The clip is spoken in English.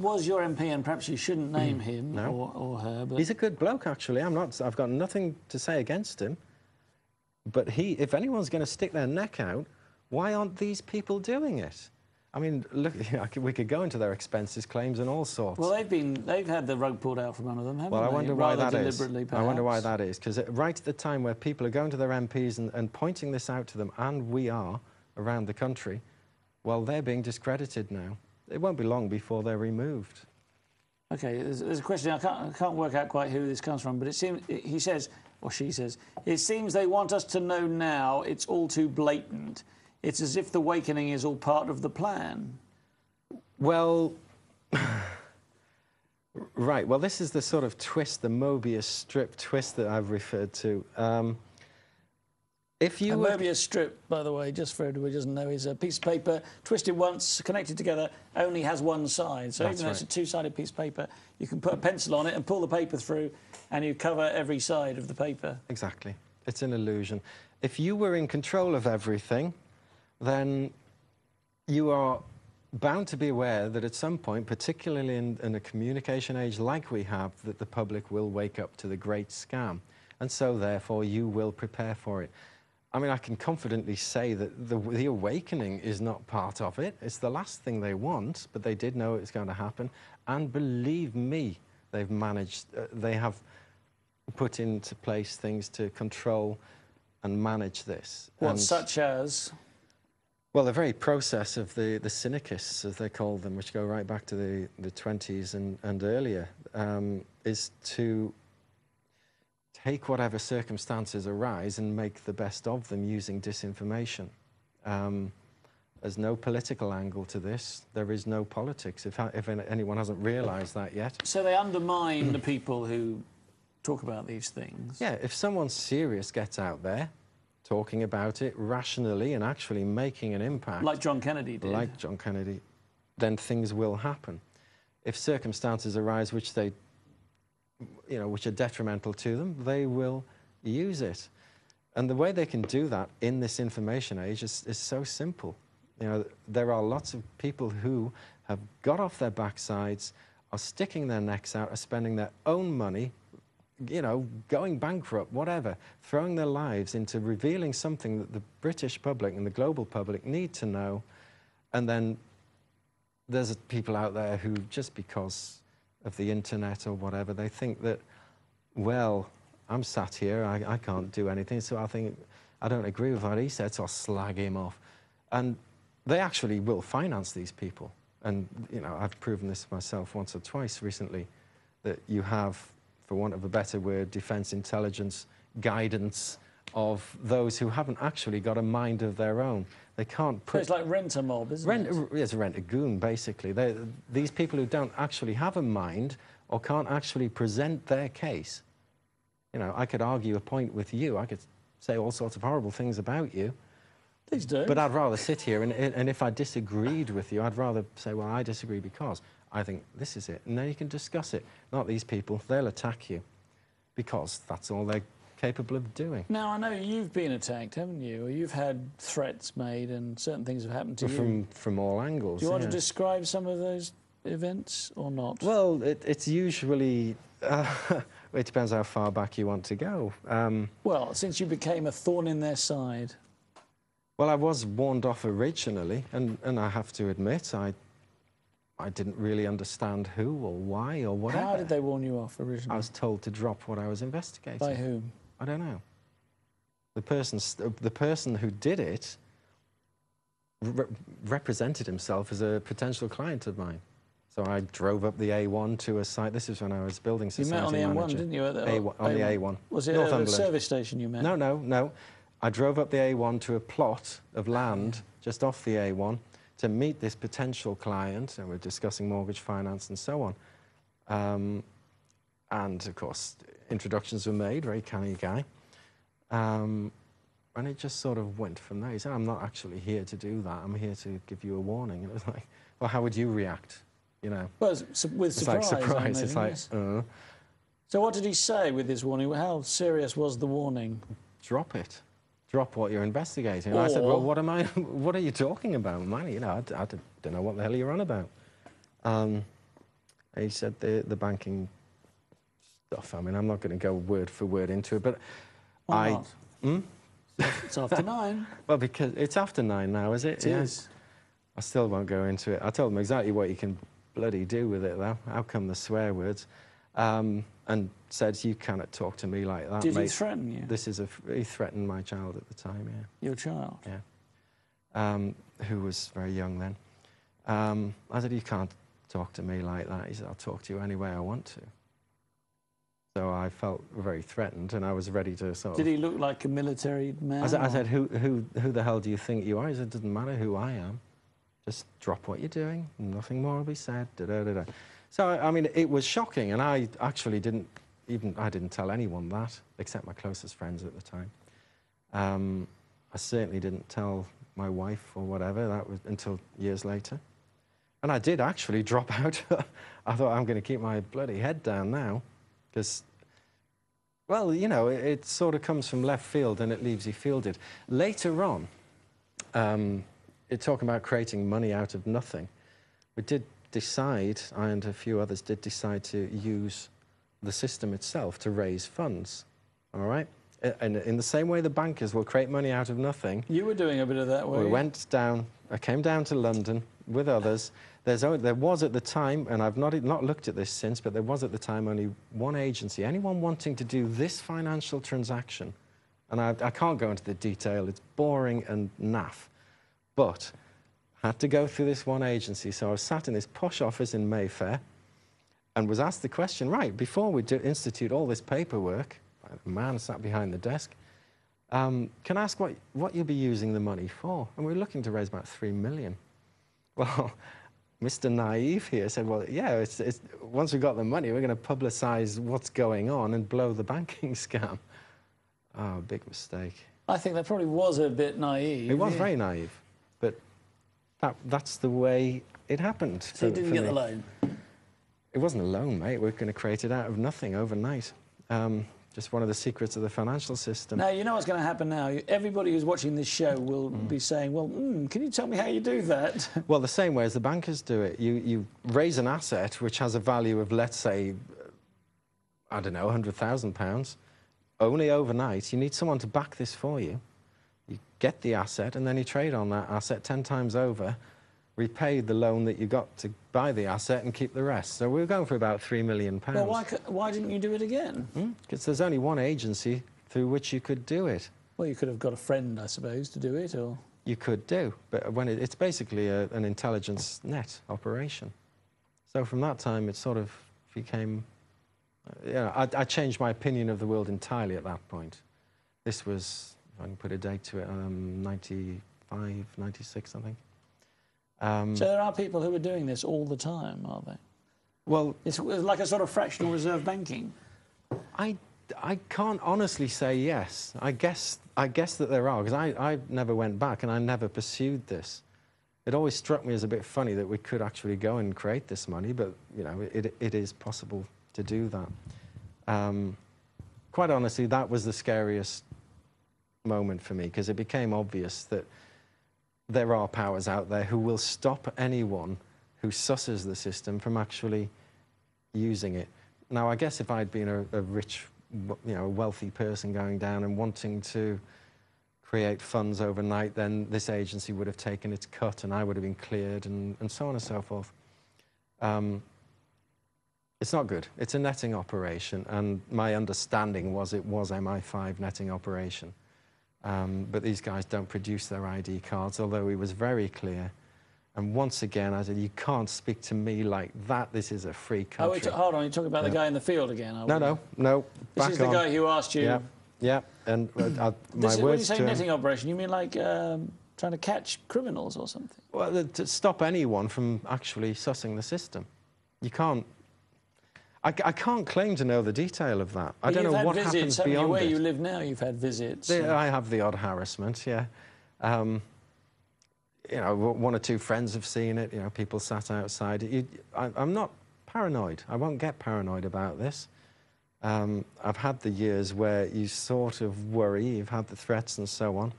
was your MP, and perhaps you shouldn't mm. name him No. or, or her, but He's a good bloke, actually. I'm not. I've got nothing to say against him. But he, if anyone's going to stick their neck out, why aren't these people doing it? I mean, look, I could- we could go into their expenses claims and all sorts. well, they've been they've had the rug pulled out from under them, haven't Well, I wonder why Rather that is. I wonder why that is, because right at the time where people are going to their MPs and, and pointing this out to them, and we are around the country, well, they're being discredited now. It won't be long before they're removed. Okay, there's, there's a question. I can't, I can't work out quite who this comes from, but it seems he says, or she says, it seems they want us to know now. It's all too blatant. It's as if the awakening is all part of the plan. Well, right. Well, this is the sort of twist, the Mobius strip twist that I've referred to. Um, if you A were, Mobius strip, by the way, just for everybody who doesn't know, is a piece of paper twisted once, connected together, only has one side. So That's even though it's a two-sided piece of paper, you can put a pencil on it and pull the paper through, and you cover every side of the paper. Exactly. It's an illusion. If you were in control of everything, then you are bound to be aware that at some point, particularly in, in a communication age like we have, that the public will wake up to the great scam. And so, therefore, you will prepare for it. I mean, I can confidently say that the, the awakening is not part of it. It's the last thing they want, but they did know it was going to happen. And believe me, they've managed, uh, they have put into place things to control and manage this. What, And- such as? well, the very process of the, the synicists, as they call them, which go right back to the, the 20s and, and earlier, um, is to take whatever circumstances arise and make the best of them using disinformation. Um, there's no political angle to this. There is no politics, if, if anyone hasn't realised that yet. So they undermine the people who talk about these things. Yeah, if someone serious gets out there talking about it rationally and actually making an impact, Like John Kennedy did. like John Kennedy, then things will happen. If circumstances arise which they, you know, which are detrimental to them, they will use it. And the way they can do that in this information age is, is so simple. You know, there are lots of people who have got off their backsides, are sticking their necks out, are spending their own money, you know, going bankrupt, whatever, throwing their lives into revealing something that the British public and the global public need to know. And then there's people out there who, just because of the internet or whatever, they think that, well, I'm sat here, I, I can't do anything, so I think I don't agree with what he said, so I'll slag him off. And they actually will finance these people. And, you know, I've proven this myself once or twice recently, that you have, for want of a better word, defense intelligence guidance of those who haven't actually got a mind of their own. They can't So put it's like rent a mob, isn't Rent, it? it's rent a goon, basically. they these people who don't actually have a mind or can't actually present their case. You know, I could argue a point with you. I could say all sorts of horrible things about you. Please do. But I'd rather sit here and, and if I disagreed with you, I'd rather say, well, I disagree because I think this is it. And then you can discuss it. Not these people. They'll attack you because that's all they're capable of doing. Now, I know you've been attacked, haven't you? You've had threats made and certain things have happened to you. From, from all angles. Do you want to describe some of those events or not? Well, it, it's usually, uh, it depends how far back you want to go. Um, Well, since you became a thorn in their side. well, I was warned off originally, and, and I have to admit, I, I didn't really understand who or why or whatever. How did they warn you off originally? I was told to drop what I was investigating. By whom? I don't know. The person, the person who did it re- represented himself as a potential client of mine. So I drove up the A1 to a site. This is when I was building You society met on the M1, didn't you? At the, A1, on the A1. Was it at a service station you met? No, no, no. I drove up the A1 to a plot of land just off the A1 to meet this potential client, and we're discussing mortgage finance and so on. Um, and of course, introductions were made, very canny guy. Um, and it just sort of went from there. He said, I'm not actually here to do that. I'm here to give you a warning. And it was like, well, how would you react? You know, Well, su- with it's surprise. like I surprise. It's like, yes. uh, So what did he say with his warning? How serious was the warning? drop it. Drop what you're investigating. And I said, well, what am I, what are you talking about, man? You know, I don't know what the hell you're on about. Um, He said the, the banking stuff. I mean, I'm not going to go word for word into it, but Why I. not? Hmm? It's after nine. Well, because it's after nine now, is it? It is. I still won't go into it. I told them exactly what you can bloody do with it, though. How come the swear words? Um, and said, "You cannot talk to me like that, Did he threaten you? This is a." He threatened my child at the time. Yeah. Your child? um, who was very young then. Um, I said, You can't talk to me like that. He said, I'll talk to you any way I want to. So I felt very threatened and I was ready to sort Did of. he look like a military man? I said, I said who, who, who the hell do you think you are? He said, It doesn't matter who I am. Just drop what you're doing. Nothing more will be said. Da, da, da, da. So, I I mean, it was shocking. And I actually didn't even, I didn't tell anyone that, except my closest friends at the time. Um, I certainly didn't tell my wife or whatever that was until years later. And I did actually drop out. I thought I'm going to keep my bloody head down now, because, well, you know, it, it sort of comes from left field and it leaves you fielded. Later on, um, it talking about creating money out of nothing. We did decide, I and a few others did decide to use the system itself to raise funds. All right? And in the same way the bankers will create money out of nothing, You were doing a bit of that, were we you? went down, I came down to London with others. There was at the time, and I've not, not looked at this since, but there was at the time only one agency. Anyone wanting to do this financial transaction, and I, I can't go into the detail, it's boring and naff, but had to go through this one agency. So I was sat in this posh office in Mayfair and was asked the question, right, before we do institute all this paperwork, the man sat behind the desk, um, can I ask what, what you'll be using the money for? And we're looking to raise about three million. Well, Mr. Naive here said, well, yeah, it's, it's, once we've got the money, we're going to publicize what's going on and blow the banking scam. Oh, big mistake. I think that probably was a bit naive. It was yeah. very naive, but that, that's the way it happened. So you didn't for get me. the loan. It wasn't a loan, mate. We're going to create it out of nothing overnight. Um, just one of the secrets of the financial system. Now, you know what's going to happen now? Everybody who's watching this show will Mm. be saying, well, mm, can you tell me how you do that? Well, the same way as the bankers do it. You, you raise an asset which has a value of, let's say, I don't know, £100,000, only overnight. You need someone to back this for you. You get the asset and then you trade on that asset 10 times over, repay the loan that you got to buy the asset and keep the rest. So we we're going for about £3 million. well, why, why didn't you do it again? Because there's only one agency through which you could do it. Well, you could have got a friend, I suppose, to do it, or... You could do, but when it, it's basically a, an intelligence net operation. So from that time, it sort of became, uh, you know, I, I changed my opinion of the world entirely at that point. This was, if I can put a date to it, um, 95, 96, I think. Um, So there are people who are doing this all the time, are they? well, It's like a sort of fractional reserve banking. I, I can't honestly say yes. I guess, I guess that there are, because I, I never went back and I never pursued this. It always struck me as a bit funny that we could actually go and create this money, but you know, it, it is possible to do that. Um, quite honestly, that was the scariest moment for me because it became obvious that there are powers out there who will stop anyone who susses the system from actually using it. Now, I guess if I'd been a, a rich, you know, wealthy person going down and wanting to create funds overnight, then this agency would have taken its cut and I would have been cleared and, and so on and so forth. Um, it's not good. It's a netting operation, and my understanding was it was MI5 netting operation. Um, but these guys don't produce their ID cards, although he was very clear. And once again, I said, you can't speak to me like that. This is a free country. Oh, wait, hold on, you're talking about the guy in the field again, no, no, no. This is the on. guy who asked you... Yeah, yeah. And uh, uh, my This is, when you words say to him. netting operation, you mean like um, trying to catch criminals or something? Well, to stop anyone from actually sussing the system. You can't. I, I can't claim to know the detail of that. I don't know what visits, happens haven't you? beyond Where it. you live now, you've had visits. The- I have the odd harassment, yeah. Um, you know, one or two friends have seen it. You know, people sat outside. You, I, I'm not paranoid. I won't get paranoid about this. Um, I've had the years where you sort of worry. You've had the threats and so on.